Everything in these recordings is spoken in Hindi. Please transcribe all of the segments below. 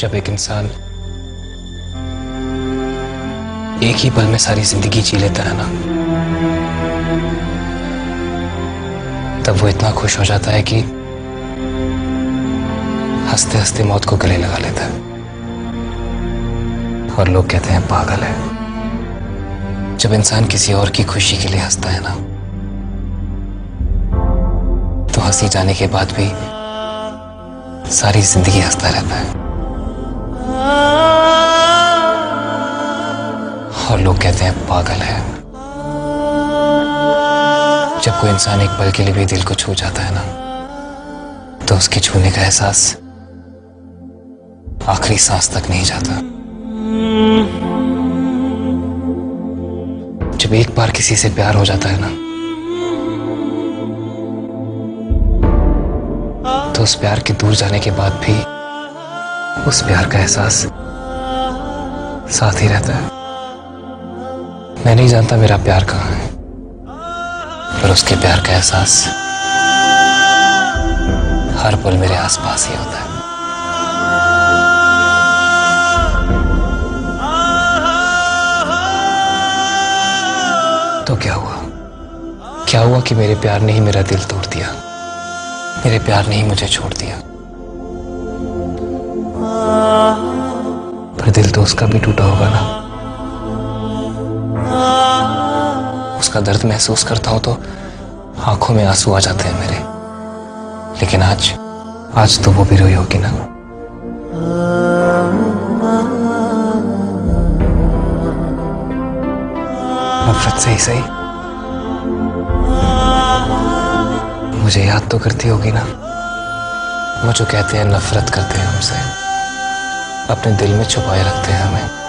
जब एक इंसान एक ही पल में सारी ज़िंदगी जी लेता है ना, तब वो इतना खुश हो जाता है कि हँसते हँसते मौत को गले लगा लेता है। और लोग कहते हैं, पागल है। जब इंसान किसी और की खुशी के लिए हंसता है ना तो हँसी जाने के बाद भी सारी ज़िंदगी हंसता रहता है। और लोग कहते हैं, पागल है। जब कोई इंसान एक पल के लिए भी दिल को छू जाता है ना तो उसके छूने का एहसास आखिरी सांस तक नहीं जाता। जब एक बार किसी से प्यार हो जाता है ना तो उस प्यार के दूर जाने के बाद भी उस प्यार का एहसास साथ ही रहता है। मैं नहीं जानता मेरा प्यार कहाँ है, पर उसके प्यार का एहसास हर पल मेरे आसपास ही होता है। तो क्या हुआ? क्या हुआ कि मेरे प्यार ने ही मेरा दिल तोड़ दिया? मेरे प्यार ने ही मुझे छोड़ दिया? पर दिल तो उसका भी टूटा होगा ना। उसका दर्द महसूस करता हूँ तो आँखों में आँसू आ जाते हैं मेरे। लेकिन आज आज तो वो भी रोई होगी ना। नफरत से ही सही। मुझे याद तो करती होगी ना। वो जो कहते हैं नफरत करते हैं हमसे, अपने दिल में छुपाए रखते हैं हमें।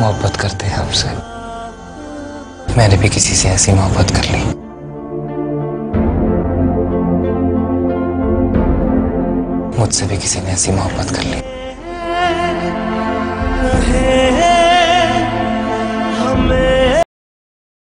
मोहब्बत करते हैं हमसे मैंने भी किसी से ऐसी मोहब्बत कर ली। मुझसे भी किसी ने ऐसी मोहब्बत कर ली।